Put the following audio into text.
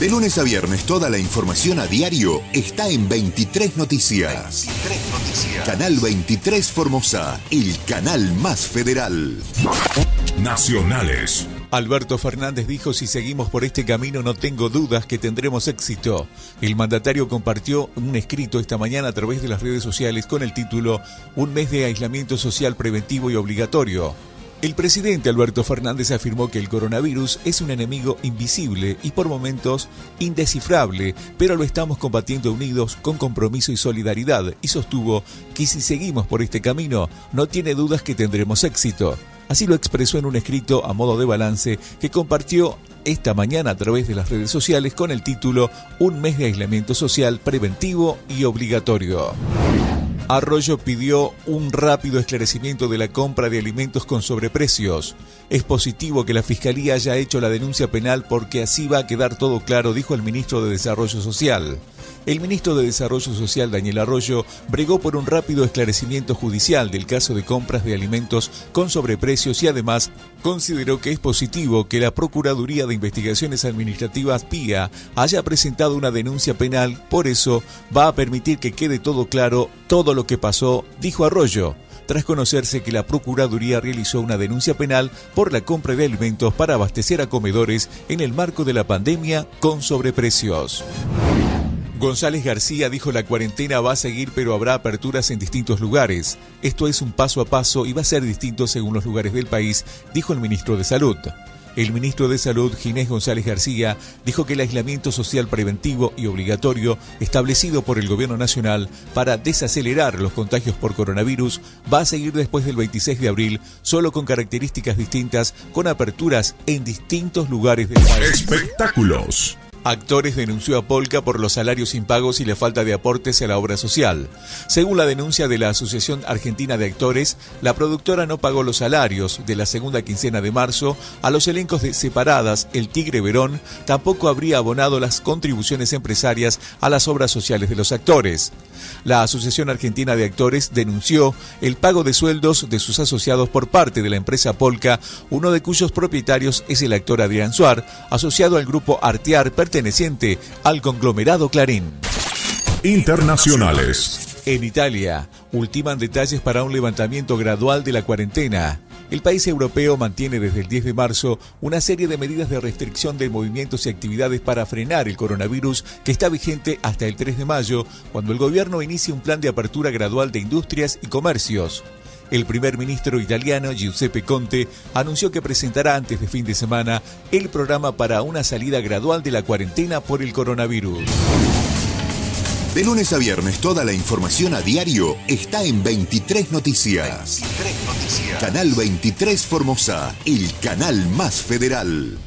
De lunes a viernes toda la información a diario está en 23 Noticias. 23 Noticias. Canal 23 Formosa, el canal más federal. Nacionales. Alberto Fernández dijo, si seguimos por este camino no tengo dudas que tendremos éxito. El mandatario compartió un escrito esta mañana a través de las redes sociales con el título Un mes de aislamiento social preventivo y obligatorio. El presidente Alberto Fernández afirmó que el coronavirus es un enemigo invisible y por momentos indescifrable, pero lo estamos combatiendo unidos con compromiso y solidaridad y sostuvo que si seguimos por este camino no tiene dudas que tendremos éxito. Así lo expresó en un escrito a modo de balance que compartió esta mañana a través de las redes sociales con el título Un mes de aislamiento social preventivo y obligatorio. Arroyo pidió un rápido esclarecimiento de la compra de alimentos con sobreprecios. Es positivo que la Fiscalía haya hecho la denuncia penal porque así va a quedar todo claro, dijo el ministro de Desarrollo Social. El ministro de Desarrollo Social, Daniel Arroyo, bregó por un rápido esclarecimiento judicial del caso de compras de alimentos con sobreprecios y además consideró que es positivo que la Procuraduría de Investigaciones Administrativas PIA haya presentado una denuncia penal, por eso va a permitir que quede todo claro todo lo que pasó, dijo Arroyo tras conocerse que la Procuraduría realizó una denuncia penal por la compra de alimentos para abastecer a comedores en el marco de la pandemia con sobreprecios. González García dijo la cuarentena va a seguir pero habrá aperturas en distintos lugares. Esto es un paso a paso y va a ser distinto según los lugares del país, dijo el ministro de Salud. El ministro de Salud, Ginés González García, dijo que el aislamiento social preventivo y obligatorio establecido por el Gobierno Nacional para desacelerar los contagios por coronavirus va a seguir después del 26 de abril, solo con características distintas, con aperturas en distintos lugares del país. Espectáculos. Actores denunció a Polka por los salarios impagos y la falta de aportes a la obra social. Según la denuncia de la Asociación Argentina de Actores, la productora no pagó los salarios de la segunda quincena de marzo a los elencos de Separadas, El Tigre Verón, tampoco habría abonado las contribuciones empresarias a las obras sociales de los actores. La Asociación Argentina de Actores denunció el pago de sueldos de sus asociados por parte de la empresa Polka, uno de cuyos propietarios es el actor Adrián Suar, asociado al grupo Artear perteneciente al conglomerado Clarín. Internacionales. En Italia, ultiman detalles para un levantamiento gradual de la cuarentena. El país europeo mantiene desde el 10 de marzo una serie de medidas de restricción de movimientos y actividades para frenar el coronavirus que está vigente hasta el 3 de mayo, cuando el gobierno inicia un plan de apertura gradual de industrias y comercios. El primer ministro italiano Giuseppe Conte anunció que presentará antes de fin de semana el programa para una salida gradual de la cuarentena por el coronavirus. De lunes a viernes toda la información a diario está en 23 Noticias. 23 Noticias. Canal 23 Formosa, el canal más federal.